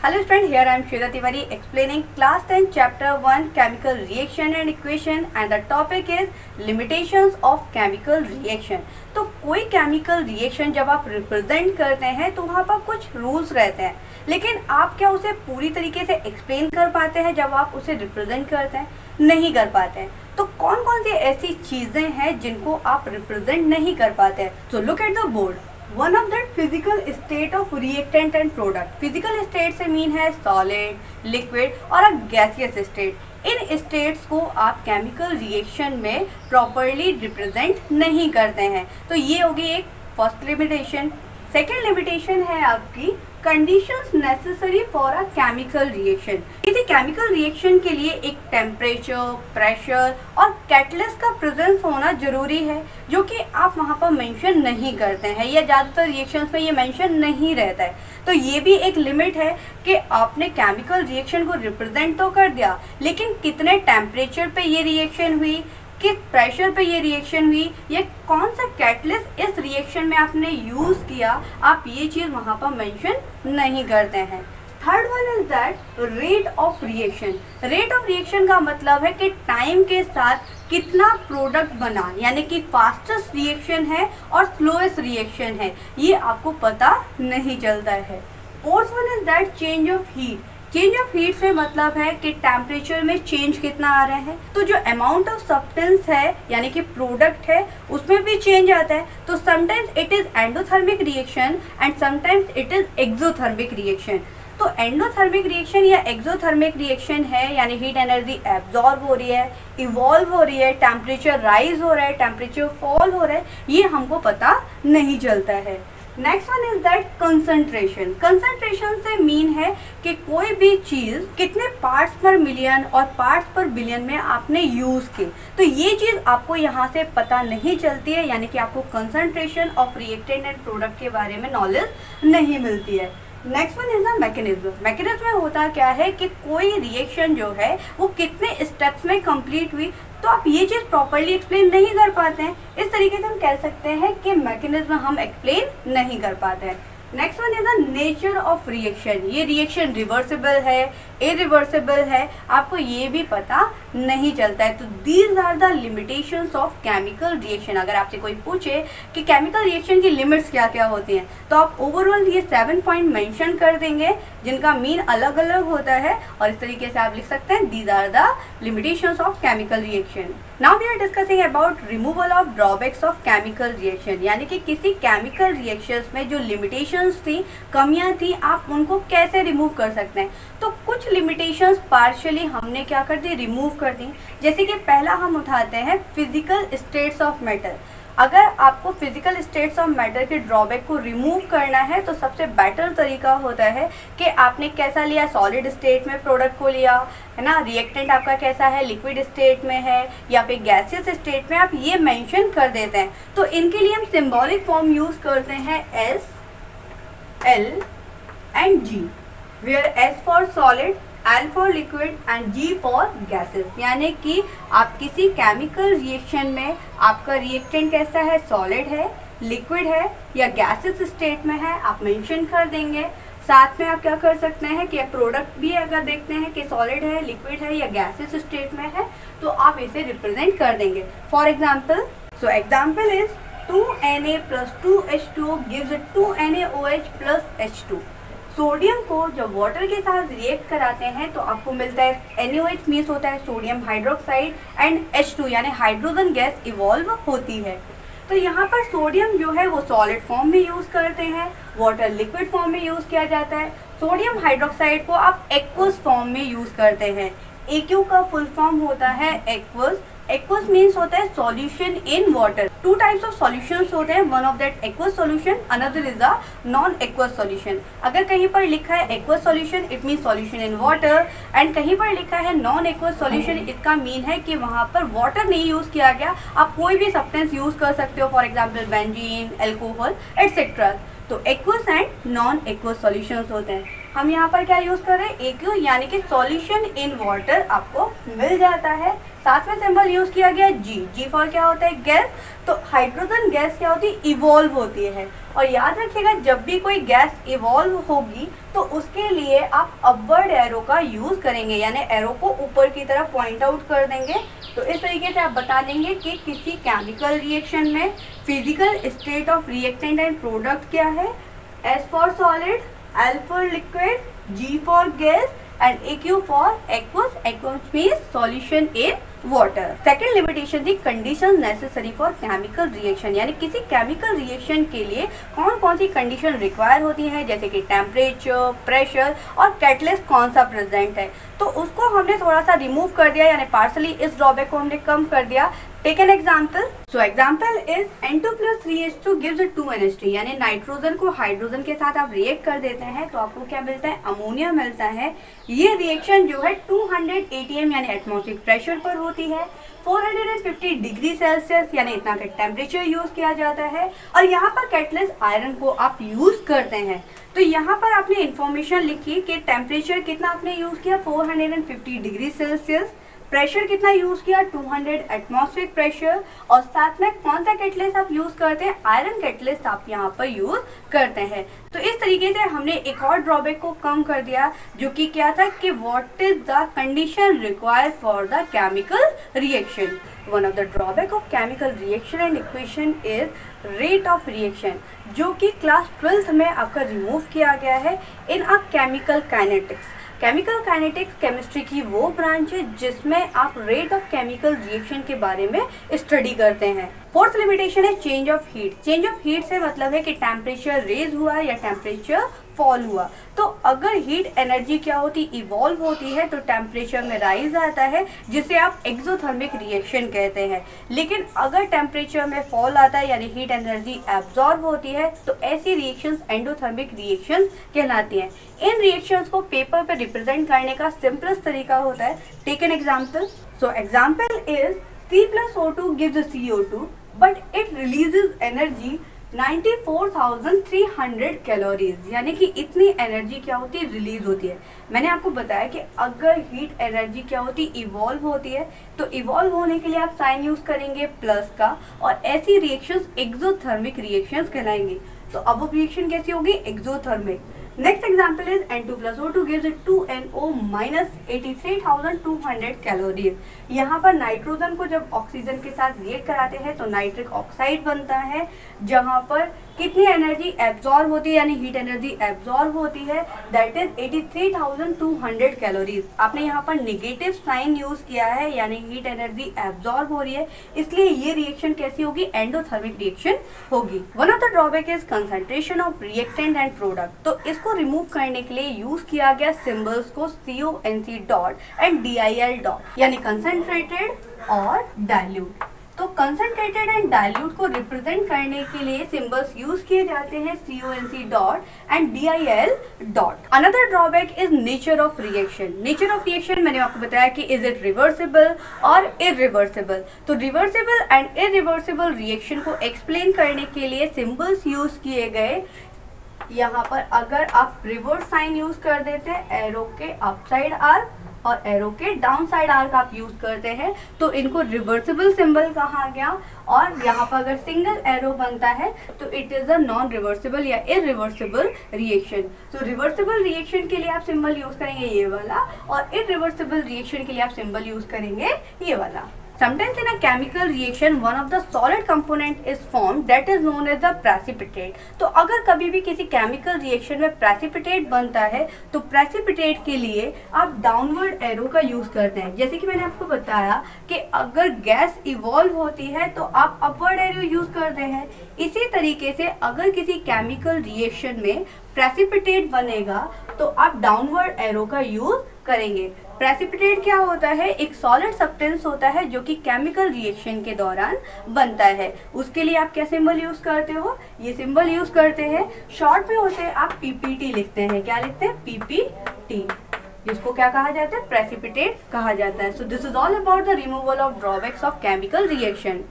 Hello friend, here I am Shweta Tiwari explaining class 10 chapter 1 chemical reaction and equation and the topic is limitations of chemical reaction. तो कोई chemical reaction जब आप represent करते हैं तो वहाँ पर कुछ रूल्स रहते हैं। लेकिन आप क्या उसे पूरी तरीके से एक्सप्लेन कर पाते हैं जब आप उसे रिप्रेजेंट करते हैं? नहीं कर पाते हैं। तो कौन कौन सी ऐसी चीज़ें हैं जिनको आप रिप्रेजेंट नहीं कर पाते हैं? तो look at the board one of that physical state of reactant and product physical state से मीन है सॉलिड लिक्विड और अ गैसियस स्टेट इन स्टेट्स को आप केमिकल रिएक्शन में प्रॉपरली रिप्रेजेंट नहीं करते हैं। तो ये होगी एक फ़र्स्ट लिमिटेशन सेकेंड लिमिटेशन है आपकी conditions necessary for a chemical reaction किसी केमिकल रिएक्शन के लिए एक टेम्परेचर प्रेशर और कैटलिस्ट का प्रेजेंस होना ज़रूरी है, जो कि आप वहाँ पर मेंशन नहीं करते हैं, या ज़्यादातर रिएक्शंस में ये मेंशन नहीं रहता है। तो ये भी एक लिमिट है कि आपने केमिकल रिएक्शन को रिप्रेजेंट तो कर दिया, लेकिन कितने टेम्परेचर पे ये रिएक्शन हुई किस प्रेशर पे ये रिएक्शन हुई? या कौन सा कैटलिस्ट इस रिएक्शन में आपने यूज़ किया? आप ये चीज़ वहाँ पर मेंशन नहीं करते हैं। Third one is that rate of reaction rate of reaction का मतलब है कि टाइम के साथ कितना प्रोडक्ट बना, यानी कि फास्टेस्ट रिएक्शन है और स्लोएस्ट रिएक्शन है। ये आपको पता नहीं चलता है। Fourth one is that change of heat change of heat से मतलब है कि टेम्परेचर में चेंज कितना आ रहा है? तो जो अमाउंट ऑफ़ सब्सटेंस है, यानी कि प्रोडक्ट है, उसमें भी चेंज आता है। तो sometimes it is endothermic reaction and sometimes it is exothermic reaction तो एंडोथर्मिक रिएक्शन या एक्सोथर्मिक रिएक्शन है, यानी हीट एनर्जी एब्जॉर्ब हो रही है इवॉल्व हो रही है टेम्परेचर राइज हो रहा है टेम्परेचर फॉल हो रहा है, ये हमको पता नहीं चलता है। Next one is that concentration concentration से मीन है कि कोई भी चीज़ कितने पार्ट्स पर मिलियन और पार्ट्स पर बिलियन में आपने यूज़ की। तो ये चीज़ आपको यहाँ से पता नहीं चलती है, यानी कि आपको concentration of reactant and product के बारे में नॉलेज नहीं मिलती है। Next one is the mechanism mechanism में होता क्या है कि कोई रिएक्शन जो है, वो कितने स्टेप्स में कंप्लीट हुई तो आप ये चीज़ प्रॉपरली एक्सप्लेन नहीं कर पाते हैं। इस तरीके से हम कह सकते हैं कि मैकेनिज्म हम एक्सप्लेन नहीं कर पाते हैं। Next one is the nature of reaction ये रिएक्शन रिवर्सिबल है इरिवर्सिबल है. आपको ये भी पता नहीं चलता है. तो these are the limitations of chemical reaction अगर आपसे कोई पूछे कि केमिकल रिएक्शन की लिमिट्स क्या क्या होती हैं तो आप ओवरऑल ये सेवन पॉइंट मेंशन कर देंगे, जिनका मीन अलग अलग होता है, और इस तरीके से आप लिख सकते हैं these are the limitations of chemical reaction now we are discussing about removal of drawbacks of chemical reaction यानी कि किसी केमिकल रिएक्शन में जो लिमिटेशंस थी, कमियाँ थी, आप उनको कैसे रिमूव कर सकते हैं? तो कुछ लिमिटेशंस पार्शियली हमने क्या कर दी? रिमूव कर दी। जैसे कि पहला हम उठाते हैं फ़िज़िकल स्टेट्स ऑफ़ मेटल अगर आपको फ़िज़िकल स्टेट्स ऑफ़ मैटर के ड्रॉबैक को रिमूव करना है तो सबसे बेटर तरीका होता है कि आपने कैसा लिया? सॉलिड स्टेट में प्रोडक्ट को लिया, है ना? रिएक्टेंट आपका कैसा है? लिक्विड स्टेट में है, या फिर गैसियस स्टेट में आप ये मेंशन कर देते हैं। तो इनके लिए हम सिंबॉलिक फॉर्म यूज़ करते हैं S L and G where S for solid L for liquid and G for gases यानी कि आप किसी केमिकल रिएक्शन में आपका रिएक्टेंट कैसा है? सॉलिड है लिक्विड है या गैसेस स्टेट में है, आप मेंशन कर देंगे। साथ में आप क्या कर सकते हैं कि प्रोडक्ट भी अगर देखते हैं कि सॉलिड है लिक्विड है या गैसेस स्टेट में है तो आप इसे रिप्रेजेंट कर देंगे। For example so example is two N A plus two H two gives two N A O H plus H two. Sodium को जब वाटर के साथ रिएक्ट कराते हैं तो आपको मिलता है एन मीन्स होता है सोडियम हाइड्रोक्साइड एंड H2 यानी हाइड्रोजन गैस इवॉल्व होती है. तो यहाँ पर सोडियम जो है, वो सॉलिड फॉर्म में यूज़ करते हैं वाटर लिक्विड फॉर्म में यूज़ किया जाता है. सोडियम हाइड्रोक्साइड को आप एक्वस फॉर्म में यूज़ करते हैं. ए का फुल फॉर्म होता है एक्वस एक्वस मीन्स होता है solution in water two types of solutions होते हैं. One of that aqueous solution another is a non aqueous solution अगर कहीं पर लिखा है aqueous solution it mean solution in water and कहीं पर लिखा है नॉन एक्वस सॉल्यूशन इसका मीन है कि वहाँ पर वाटर नहीं यूज़ किया गया. आप कोई भी सब्सटेंस यूज़ कर सकते हो for example benzene alcohol etcetera तो aqueous and non aqueous solutions होते हैं. हम यहाँ पर क्या यूज़ कर रहे हैं? एक यानी कि सॉल्यूशन इन वाटर आपको मिल जाता है। साथ में सिंबल यूज़ किया गया जी जी फॉर क्या होता है? गैस तो हाइड्रोजन गैस क्या होती है? इवॉल्व होती है। और याद रखिएगा, जब भी कोई गैस इवॉल्व होगी तो उसके लिए आप अपवर्ड एरो का यूज़ करेंगे। यानी एरो को ऊपर की तरफ़ पॉइंट आउट कर देंगे। तो इस तरीके से आप बता देंगे कि किसी केमिकल रिएक्शन में physical state of reactant and product क्या है? S for solid L for liquid, G for gas and AQ for aqueous. Aqueous means solution in water second limitation थी condition necessary for chemical reaction यानी किसी chemical reaction के लिए कौन कौन सी condition require होती हैं? जैसे कि टेम्परेचर प्रेशर और कैटलिस्ट कौन सा प्रेजेंट है? तो उसको हमने थोड़ा सा रिमूव कर दिया, यानी पार्सली इस ड्रॉबैक को हमने कम कर दिया। Take an example so example is N two plus three H two gives two N H T यानी नाइट्रोजन को हाइड्रोजन के साथ आप रिएक्ट कर देते हैं तो आपको क्या मिलता है? अमोनिया मिलता है। ये रिएक्शन जो है 200 एटीएम यानी एटमोस्फिक प्रेशर पर होती है। 450 डिग्री सेल्सियस यानी इतना का टेम्परेचर यूज़ किया जाता है। और यहाँ पर कैटलेस आयरन को आप यूज़ करते हैं। तो यहाँ पर आपने इन्फॉर्मेशन लिखी कि टेम्परेचर कितना आपने यूज़ किया 450 डिग्री सेल्सियस प्रेशर कितना यूज़ किया? 200 एटमॉस्फेरिक प्रेशर और साथ में कौन सा कैटलिस्ट आप यूज़ करते हैं? आयरन कैटलिस्ट आप यहाँ पर यूज़ करते हैं। तो इस तरीके से हमने एक और ड्रॉबैक को कम कर दिया, जो कि क्या था कि what is the condition required for the chemical reaction one of the drawback of chemical reaction and equation is rate of reaction जो कि क्लास ट्वेल्थ में आपका रिमूव किया गया है in a chemical kinetics chemical kinetics chemistry की वो branch है जिसमें आप रेट ऑफ़ केमिकल रिएक्शन के बारे में स्टडी करते हैं। फोर्थ लिमिटेशन है change of heat change of heat से मतलब है कि टेम्परेचर रेज हुआ या टेम्परेचर फॉल हुआ. तो अगर हीट एनर्जी क्या होती इवॉल्व होती है तो टेम्परेचर में राइज आता है, जिसे आप एक्सोथर्मिक रिएक्शन कहते हैं. लेकिन अगर टेम्परेचर में फॉल आता है, यानी हीट एनर्जी एब्जॉर्ब होती है तो ऐसी रिएक्शंस एंडोथर्मिक रिएक्शंस कहलाती हैं. इन रिएक्शंस को पेपर पर रिप्रेजेंट करने का सिंपलेस्ट तरीका होता है. Take an example so example is C plus O2 gives a CO2 but it releases energy 94,300 calories यानी कि इतनी एनर्जी क्या होती है? रिलीज़ होती है। मैंने आपको बताया कि अगर हीट एनर्जी क्या होती है? इवॉल्व होती है। तो इवॉल्व होने के लिए आप साइन यूज़ करेंगे प्लस का और ऐसी रिएक्शंस एक्सोथर्मिक रिएक्शंस कहलाएँगे। तो अब रिएक्शन कैसी होगी? Exothermic Next example is N2 plus O2 gives it 2NO minus 83,200 calories यहाँ पर नाइट्रोजन को जब ऑक्सीजन के साथ रिएक्ट कराते हैं तो नाइट्रिक ऑक्साइड बनता है जहाँ पर कितनी एनर्जी एब्जॉर्ब होती है यानी हीट एनर्जी एब्जॉर्ब होती है दैट इज़ 83,200 कैलोरीज आपने यहाँ पर निगेटिव साइन यूज़ किया है यानी हीट एनर्जी एब्जॉर्ब हो रही है इसलिए ये रिएक्शन कैसी होगी? एंडोथर्मिक रिएक्शन होगी. One of the drawback is concentration of reactant and product तो इसको रिमूव करने के लिए यूज़ किया गया सिम्बल्स को C O N C dot and D I L dot यानी कंसंट्रेटेड और डायल्यूट तो कंसंट्रेटेड एंड डाइल्यूट को रिप्रेजेंट करने के लिए सिंबल्स यूज़ किए जाते हैं C O N C dot and D I L dot another drawback is nature of reaction nature of reaction मैंने आपको बताया कि इज़ इट रिवर्सिबल और इरिवर्सिबल तो रिवर्सिबल एंड इरिवर्सिबल रिएक्शन को एक्सप्लेन करने के लिए सिंबल्स यूज़ किए गए यहाँ पर अगर आप रिवर्स साइन यूज़ कर देते हैं एरो के अपसाइड आर और एरो के डाउन साइड आर्क आप यूज़ करते हैं तो इनको रिवर्सिबल सिंबल कहा गया। और यहाँ पर अगर सिंगल एरो बनता है तो it is a non reversible या इरिवर्सिबल रिएक्शन तो रिवर्सिबल रिएक्शन के लिए आप सिंबल यूज़ करेंगे ये वाला और इरिवर्सिबल रिएक्शन के लिए आप सिंबल यूज़ करेंगे ये वाला। Sometimes in a chemical reaction, one of the solid component is formed that is known as the precipitate. तो अगर कभी भी किसी chemical reaction में precipitate बनता है तो precipitate के लिए आप downward arrow का use करते हैं जैसे कि मैंने आपको बताया कि अगर गैस इवॉल्व होती है तो आप upward arrow use करते हैं इसी तरीके से अगर किसी chemical reaction में precipitate बनेगा तो आप downward arrow का use करेंगे प्रेसिपिटेट क्या होता है? एक सॉलिड सब्सटेंस होता है जो कि केमिकल रिएक्शन के दौरान बनता है। उसके लिए आप क्या सिंबल यूज़ करते हो? ये सिंबल यूज़ करते हैं। शॉर्ट में होते हैं, आप पीपीटी लिखते हैं। क्या लिखते हैं? पीपीटी जिसको क्या कहा जाता है? प्रेसिपिटेट कहा जाता है। So this is all about the removal of drawbacks of chemical reaction